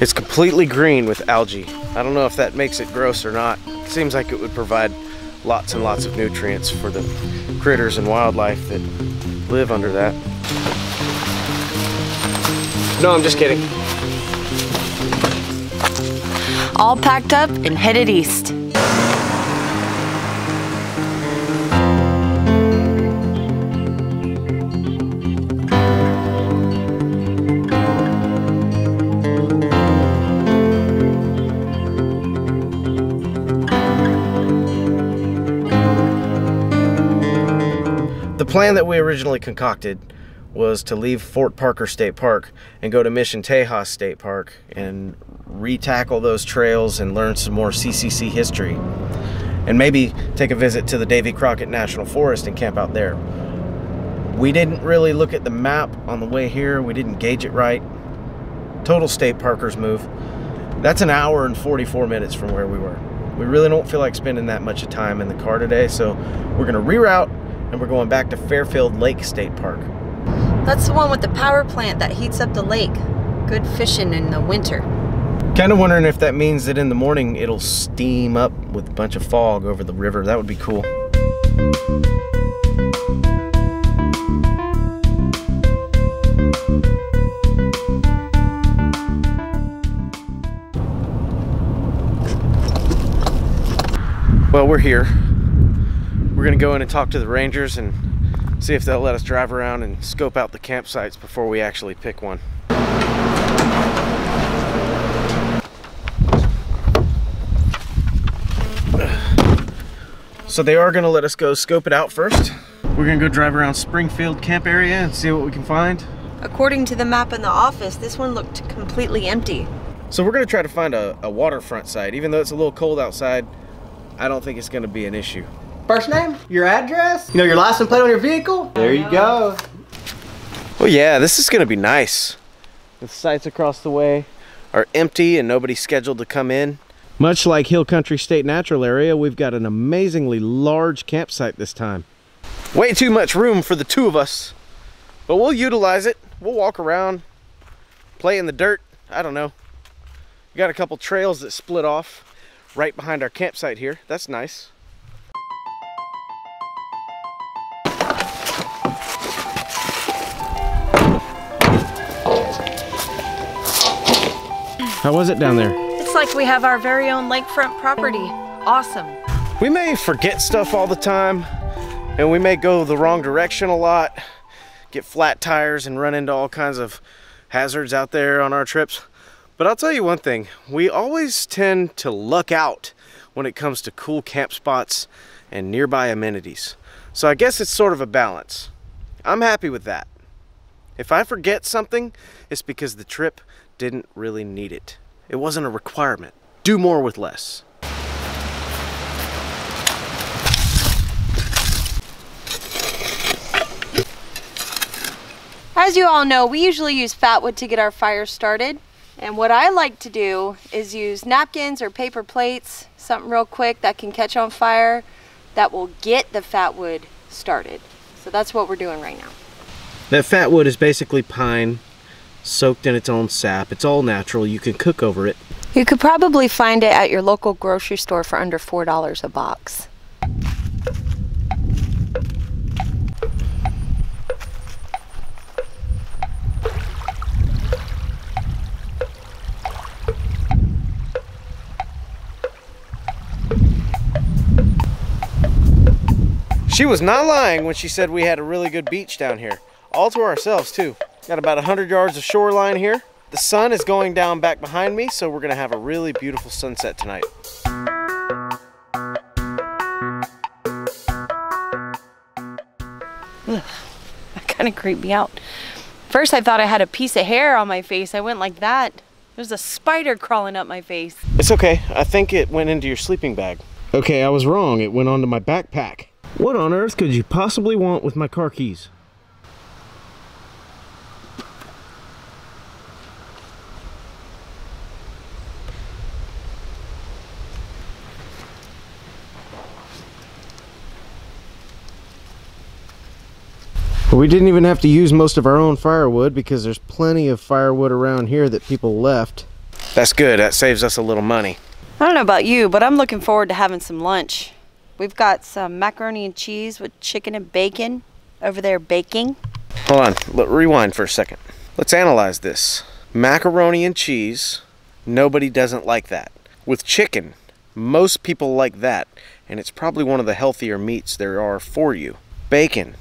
It's completely green with algae. I don't know if that makes it gross or not. It seems like it would provide lots and lots of nutrients for the critters and wildlife that live under that. No, I'm just kidding. All packed up and headed east. Plan that we originally concocted was to leave Fort Parker State Park and go to Mission Tejas State Park and retackle those trails and learn some more CCC history. And maybe take a visit to the Davy Crockett National Forest and camp out there. We didn't really look at the map on the way here. We didn't gauge it right. Total state parkers move. That's an hour and 44 minutes from where we were. We really don't feel like spending that much of time in the car today, so we're gonna reroute and we're going back to Fairfield Lake State Park. That's the one with the power plant that heats up the lake. Good fishing in the winter. Kind of wondering if that means that in the morning it'll steam up with a bunch of fog over the river. That would be cool. Well, we're here. We're gonna go in and talk to the rangers and see if they'll let us drive around and scope out the campsites before we actually pick one. So they are gonna let us go scope it out first. We're gonna go drive around Springfield camp area and see what we can find. According to the map in the office, this one looked completely empty. So we're gonna try to find a, a waterfront site. Even though it's a little cold outside, I don't think it's gonna be an issue. First name, your address, you know, your license plate on your vehicle. There you go. Well, yeah, this is gonna be nice. The sites across the way are empty and nobody's scheduled to come in. Much like Hill Country State Natural Area, we've got an amazingly large campsite this time. Way too much room for the two of us, but we'll utilize it. We'll walk around, play in the dirt. I don't know. We got a couple trails that split off right behind our campsite here. That's nice. How was it down there? It's like we have our very own lakefront property. Awesome. We may forget stuff all the time, and we may go the wrong direction a lot, get flat tires and run into all kinds of hazards out there on our trips. But I'll tell you one thing, we always tend to luck out when it comes to cool camp spots and nearby amenities. So I guess it's sort of a balance. I'm happy with that. If I forget something, it's because the trip didn't really need it. It wasn't a requirement. Do more with less. As you all know, we usually use fat wood to get our fire started. And what I like to do is use napkins or paper plates, something real quick that can catch on fire that will get the fat wood started. So that's what we're doing right now. That fat wood is basically pine soaked in its own sap. It's all natural. You can cook over it. You could probably find it at your local grocery store for under $4 a box. She was not lying when she said we had a really good beach down here. All to ourselves too. Got about 100 yards of shoreline here. The sun is going down back behind me, so we're gonna have a really beautiful sunset tonight. That kind of creeped me out. First, I thought I had a piece of hair on my face. I went like that. There's a spider crawling up my face. It's okay. I think it went into your sleeping bag. Okay, I was wrong. It went onto my backpack. What on earth could you possibly want with my car keys? We didn't even have to use most of our own firewood because there's plenty of firewood around here that people left. That's good. That saves us a little money. I don't know about you, but I'm looking forward to having some lunch. We've got some macaroni and cheese with chicken and bacon over there baking. Hold on. Let, rewind for a second. Let's analyze this. Macaroni and cheese, nobody doesn't like that. With chicken, most people like that, and it's probably one of the healthier meats there are for you. Bacon,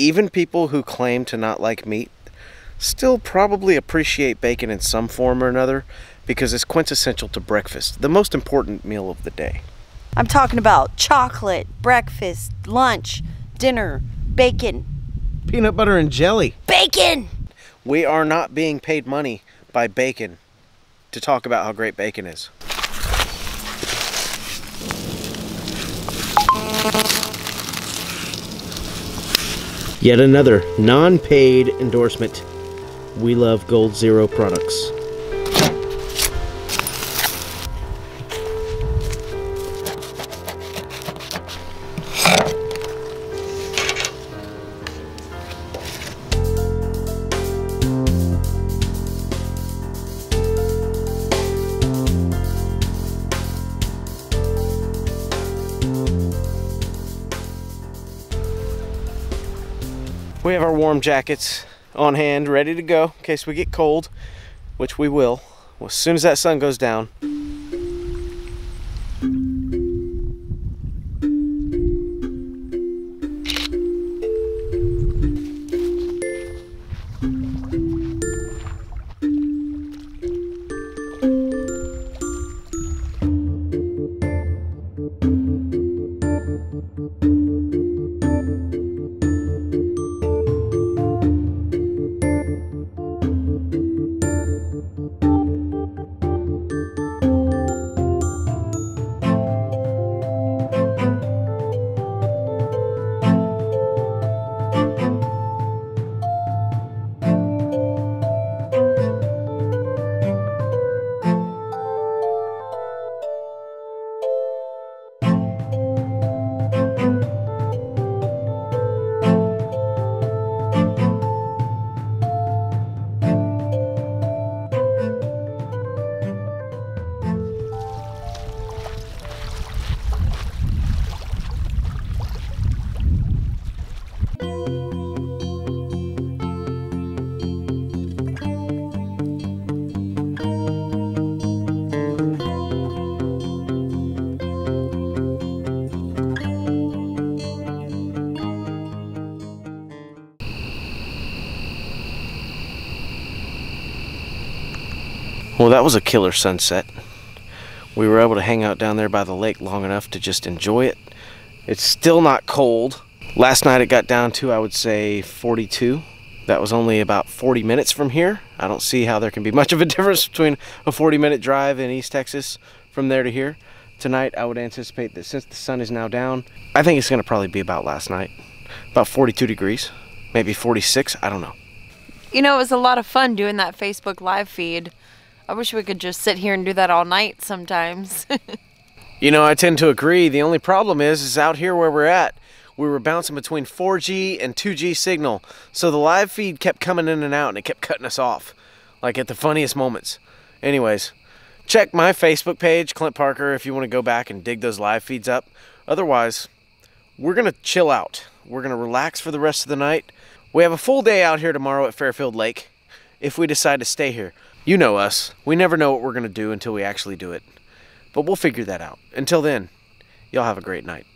even people who claim to not like meat still probably appreciate bacon in some form or another because it's quintessential to breakfast, the most important meal of the day. I'm talking about chocolate, breakfast, lunch, dinner, bacon. Peanut butter and jelly. Bacon! We are not being paid money by bacon to talk about how great bacon is. Yet another non paid endorsement. We love Goal Zero products. We have our warm jackets on hand, ready to go in case we get cold, which we will. Well, as soon as that sun goes down. Well, that was a killer sunset. We were able to hang out down there by the lake long enough to just enjoy it. It's still not cold. Last night it got down to, I would say, 42. That was only about 40 minutes from here. I don't see how there can be much of a difference between a 40 minute drive in East Texas from there to here. Tonight, I would anticipate that since the sun is now down, I think it's going to probably be about last night. About 42 degrees, maybe 46, I don't know. You know, it was a lot of fun doing that Facebook live feed. I wish we could just sit here and do that all night sometimes. You know, I tend to agree. The only problem is, is out here where we're at, we were bouncing between 4G and 2G signal. So the live feed kept coming in and out and it kept cutting us off, like at the funniest moments. Anyways, check my Facebook page, Clint Parker, if you want to go back and dig those live feeds up. Otherwise, we're going to chill out. We're going to relax for the rest of the night. We have a full day out here tomorrow at Fairfield Lake if we decide to stay here. You know us. We never know what we're going to do until we actually do it. But we'll figure that out. Until then, y'all have a great night.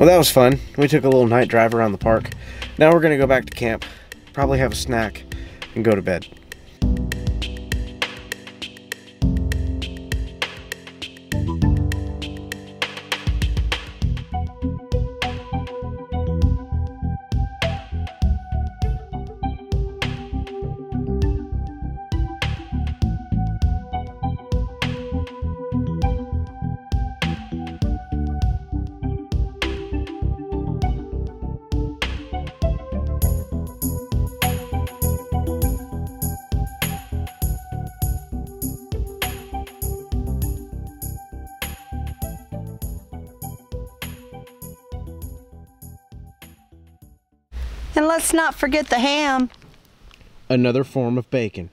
Well, that was fun. We took a little night drive around the park. Now we're going to go back to camp, probably have a snack, and go to bed. Let's not forget the ham. Another form of bacon.